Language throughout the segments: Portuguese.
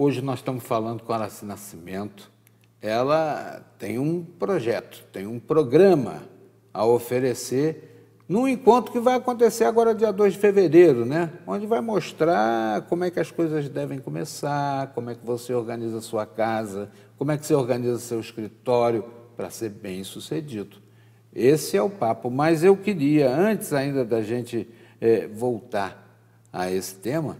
Hoje nós estamos falando com a Araci Nascimento. Ela tem um projeto, tem um programa a oferecer num encontro que vai acontecer agora dia 2 de fevereiro, né? Onde vai mostrar como é que as coisas devem começar, como é que você organiza a sua casa, como é que você organiza seu escritório para ser bem sucedido. Esse é o papo. Mas eu queria, antes ainda da gente é, voltar a esse tema,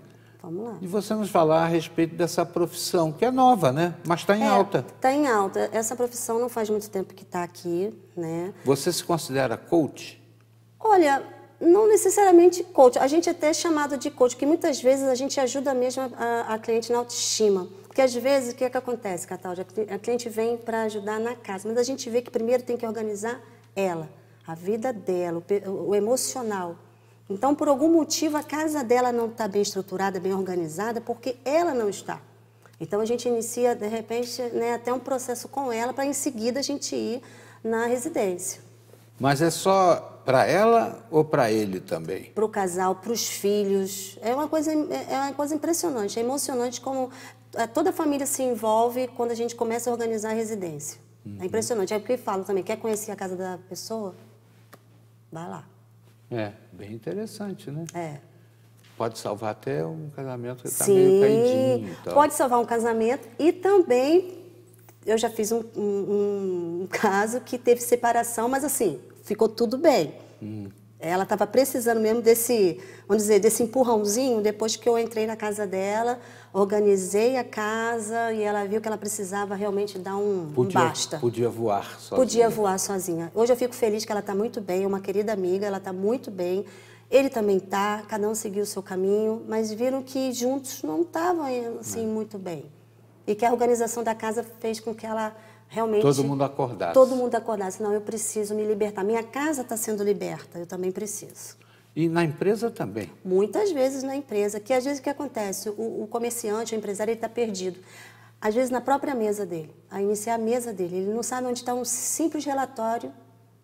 Vamos lá. e você nos falar a respeito dessa profissão, que é nova, né? Mas está em É, alta. Está em alta. Essa profissão não faz muito tempo que está aqui, né? Você se considera coach? Olha, não necessariamente coach. A gente até é chamado de coach, porque muitas vezes a gente ajuda mesmo a, a cliente na autoestima. Porque às vezes, o que, é que acontece, Cataldi? A cli- A cliente vem para ajudar na casa, mas a gente vê que primeiro tem que organizar ela, a vida dela, o, o emocional. Então, por algum motivo, a casa dela não está bem estruturada, bem organizada, porque ela não está. Então, a gente inicia, de repente, né, até um processo com ela, para em seguida a gente ir na residência. Mas é só para ela ou para ele também? para o casal, para os filhos. É uma coisa, é uma coisa impressionante, é emocionante como eh, toda a família se envolve quando a gente começa a organizar a residência. É impressionante. É porque falo também, quer conhecer a casa da pessoa? Vai lá. É, bem interessante, né? É. Pode salvar até um casamento que está meio caidinho. e tal. pode salvar um casamento e também eu já fiz um, um- um caso que teve separação, mas assim ficou tudo bem. Hum. Ela estava precisando mesmo desse, vamos dizer, desse empurrãozinho depois que eu entrei na casa dela, organizei a casa e ela viu que ela precisava realmente dar um, um Podia, basta. podia voar sozinha. Podia voar sozinha. Hoje eu fico feliz que ela está muito bem, é uma querida amiga, ela está muito bem. Ele também está, cada um seguiu o seu caminho, mas viram que juntos não estavam indo, assim muito bem. E que a organização da casa fez com que ela realmente Todo mundo acordasse. todo mundo acordasse. Não, eu preciso me libertar. Minha casa está sendo liberta, eu também preciso. E na empresa também. Muitas vezes na empresa, que às vezes o que acontece? O, o comerciante, o empresário, ele está perdido. Às vezes na própria mesa dele, a iniciar a mesa dele. Ele não sabe onde está um simples relatório,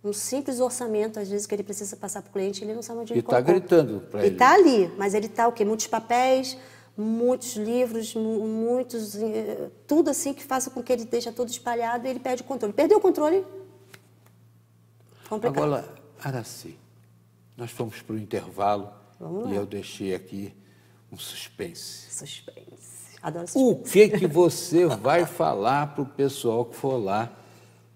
um simples orçamento, às vezes, que ele precisa passar para o cliente, ele não sabe onde E ele está colocou. gritando para E ele. está ali, mas ele está o quê? Muitos papéis, muitos livros, mu- muitos... eh, Tudo assim que faça com que ele esteja todo espalhado e ele perde o controle. Perdeu o controle, complicado. Agora, Araci, nós fomos para o intervalo e eu deixei aqui um suspense. Suspense. Adoro suspense. O que que você vai falar para o pessoal que for lá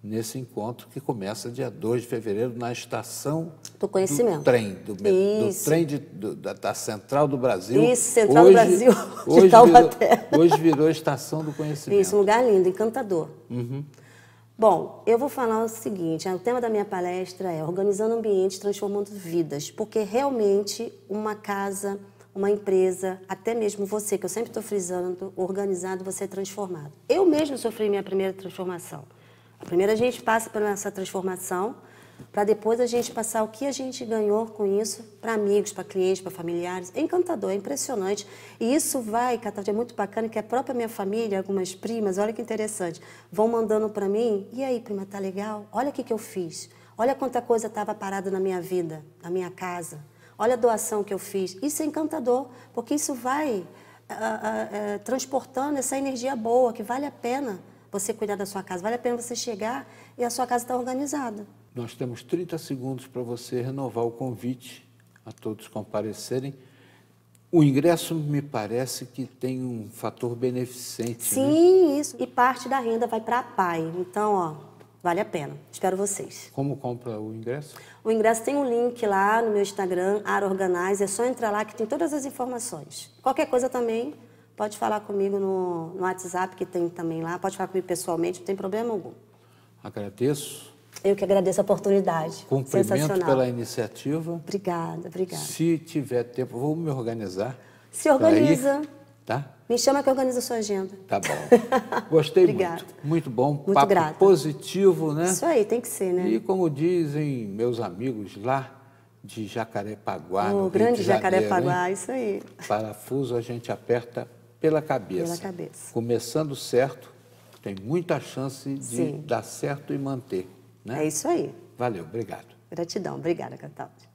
nesse encontro que começa dia 2 de fevereiro na estação Do conhecimento. do trem, do, do trem de- do- da, Central do Brasil. Isso, Central do Brasil, de hoje Taubaté. virou, hoje virou estação do conhecimento. Isso, um lugar lindo, encantador. Bom, eu vou falar o seguinte: o tema da minha palestra é Organizando Ambientes, Transformando Vidas, porque realmente uma casa, uma empresa, até mesmo você, que eu sempre estou frisando, organizado, você é transformado. Eu mesmo sofri minha primeira transformação. A primeira a gente passa por essa transformação, para depois a gente passar o que a gente ganhou com isso para amigos, para clientes, para familiares. É encantador, é impressionante. E isso vai, Catarina, é muito bacana que a própria minha família, algumas primas, olha que interessante, vão mandando para mim, e aí, prima, tá legal? Olha o que, que eu fiz. Olha quanta coisa estava parada na minha vida, na minha casa. Olha a doação que eu fiz. Isso é encantador, porque isso vai ah, ah, ah, transportando essa energia boa, que vale a pena você cuidar da sua casa, vale a pena você chegar e a sua casa está organizada. Nós temos 30 segundos para você renovar o convite a todos comparecerem. O ingresso me parece que tem um fator beneficente. né? Sim, isso. E parte da renda vai para a PAI. Então, ó, vale a pena. Espero vocês. Como compra o ingresso? O ingresso tem um link lá no meu Instagram, Ara Organize. É só entrar lá que tem todas as informações. Qualquer coisa também, pode falar comigo no, no WhatsApp, que tem também lá. Pode falar comigo pessoalmente, não tem problema algum. Agradeço. Eu que agradeço a oportunidade. Cumprimento pela iniciativa. Obrigada, obrigada. Se tiver tempo, vou me organizar. Se ir, organiza. tá? Me chama que eu organizo a sua agenda. Tá bom. Gostei muito. Muito bom. Muito Papo grata. positivo, né? Isso aí, tem que ser, né? E como dizem meus amigos lá de Jacarepaguá, no o Rio grande de Janeiro, Jacarepaguá, hein? isso aí. Parafuso a gente aperta pela cabeça. Pela cabeça. Começando certo, tem muita chance de Sim. dar certo e manter. Né? É isso aí. Valeu, obrigado. Gratidão. Obrigada, Cataldi.